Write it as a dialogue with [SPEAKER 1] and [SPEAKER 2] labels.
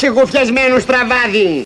[SPEAKER 1] ξεγουφιασμένο στραβάδι.